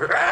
This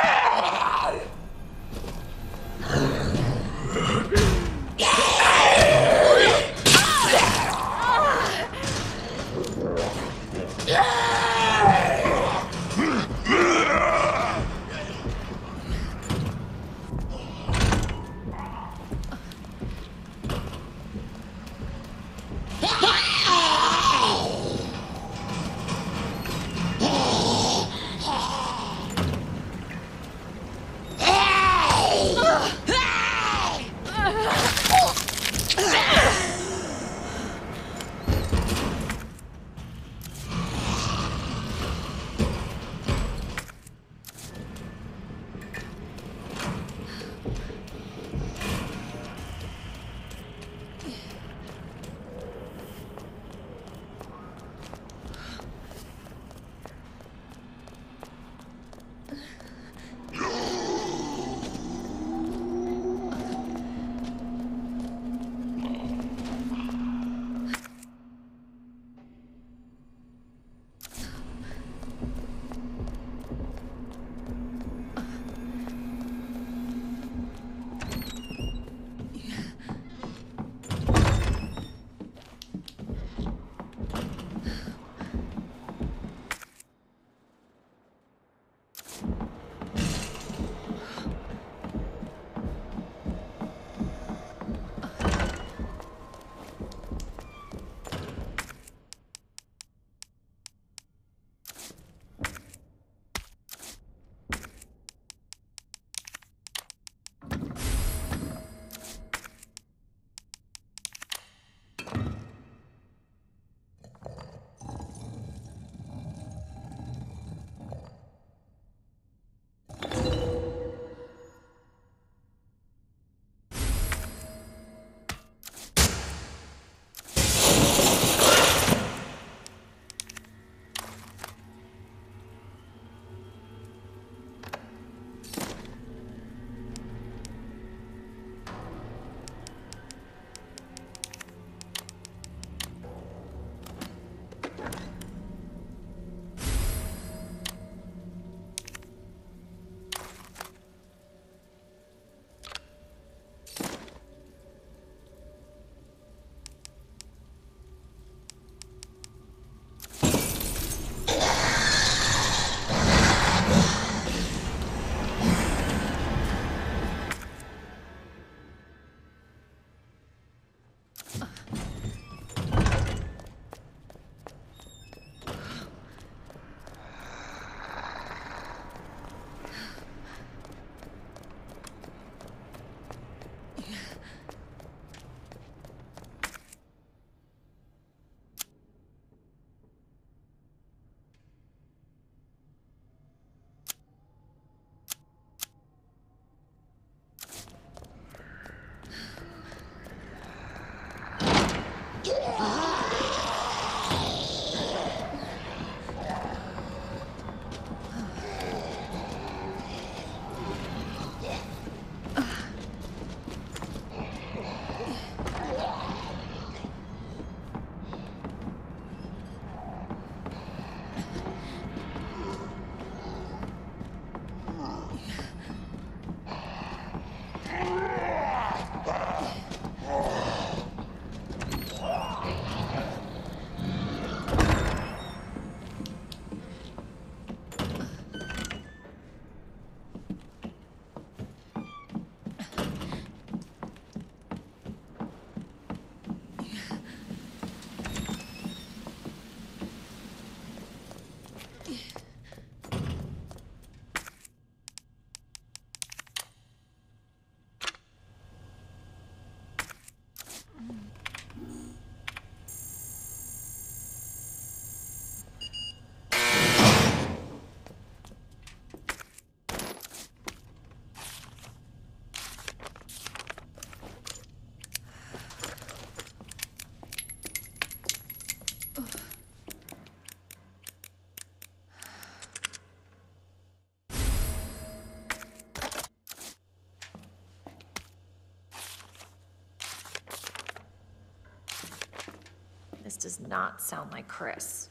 does not sound like Chris.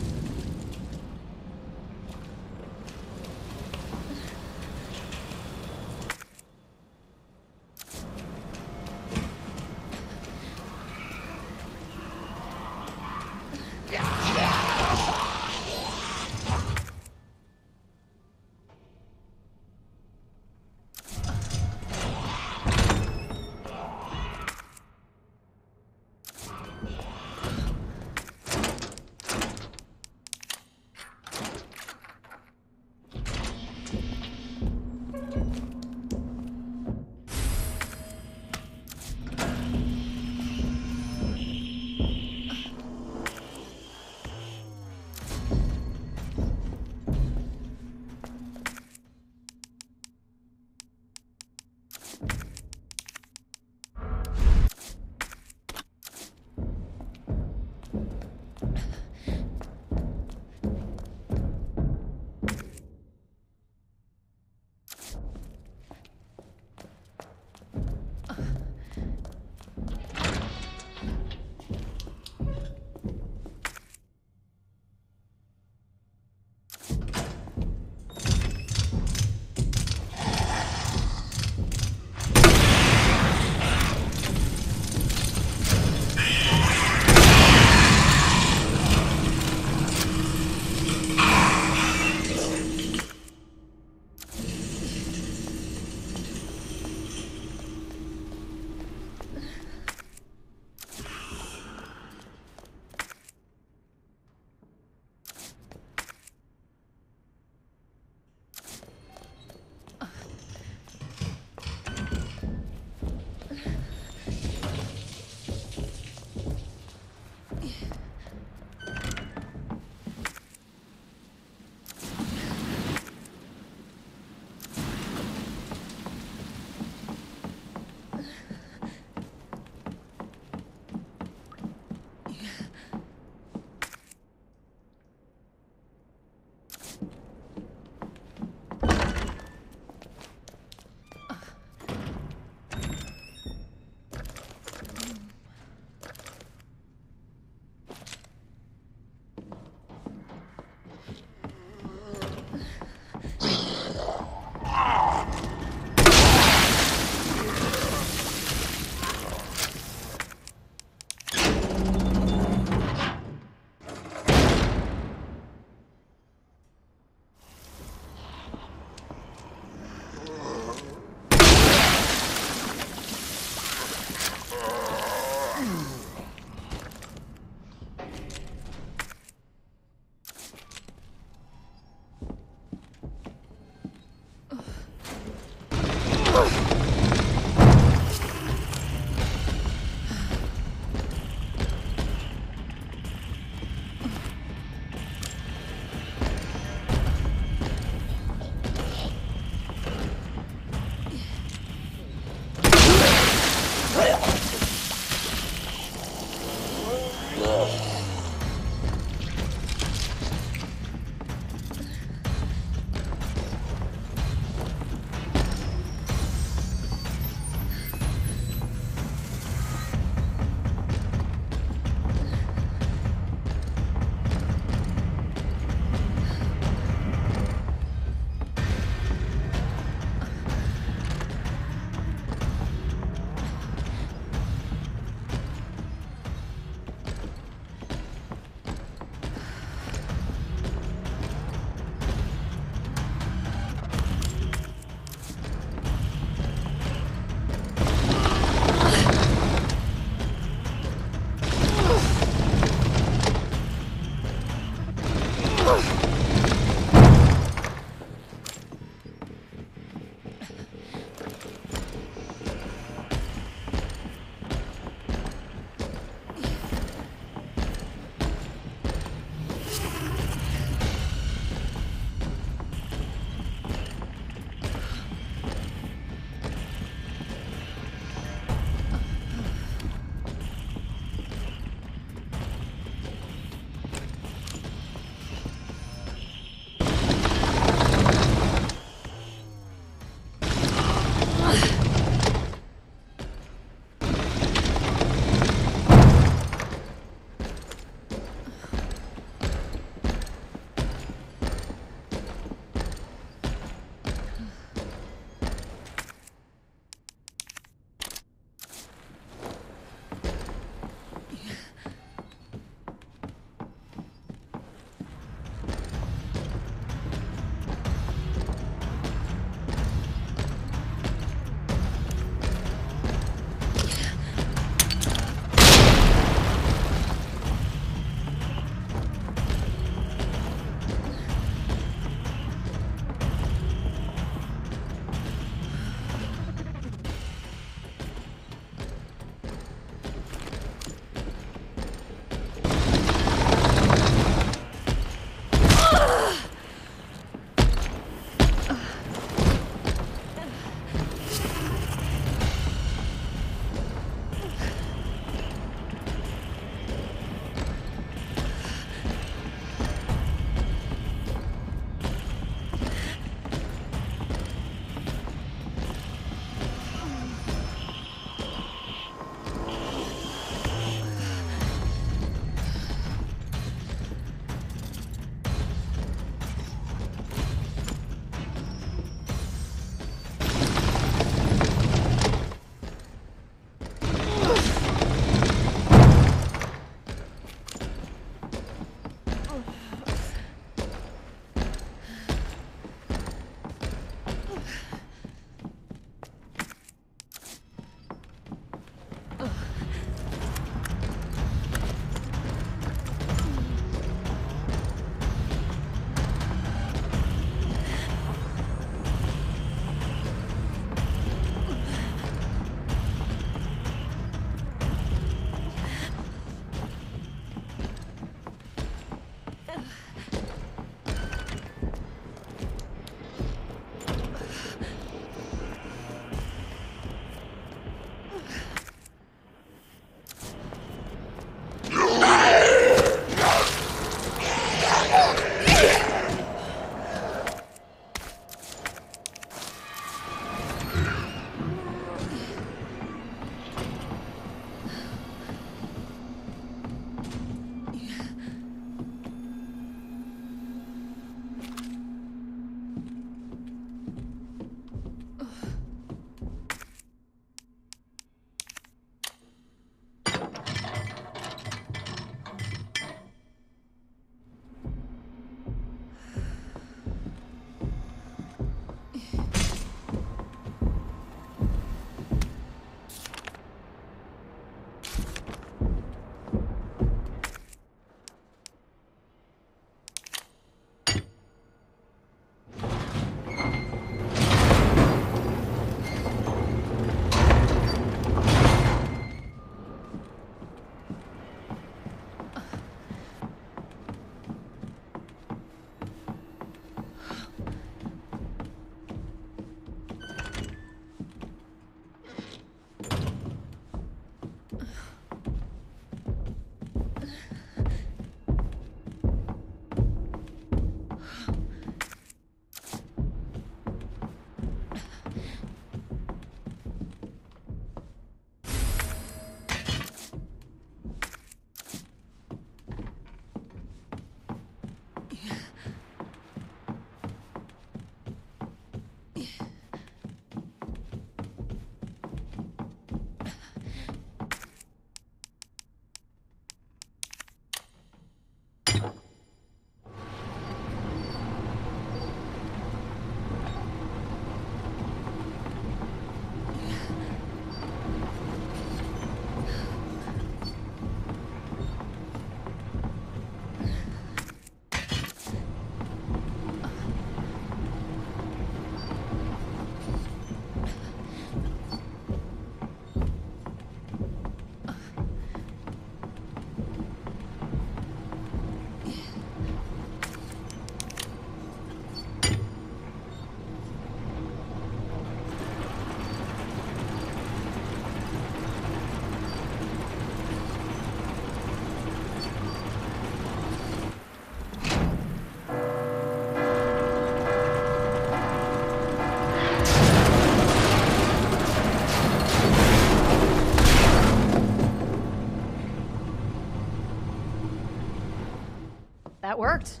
That worked.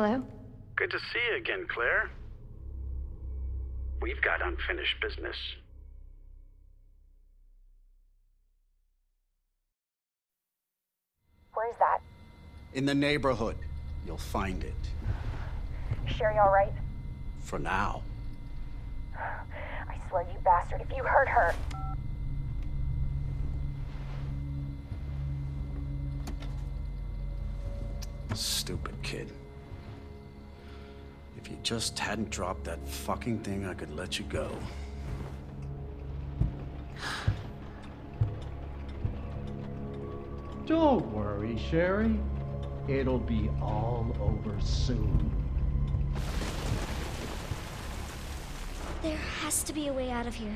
Hello? Good to see you again, Claire. We've got unfinished business. Where's that? In the neighborhood. You'll find it. Sherry all right? For now. I swear, you bastard, if you hurt her. Stupid kid. If you just hadn't dropped that fucking thing, I could let you go. Don't worry, Sherry. It'll be all over soon. There has to be a way out of here.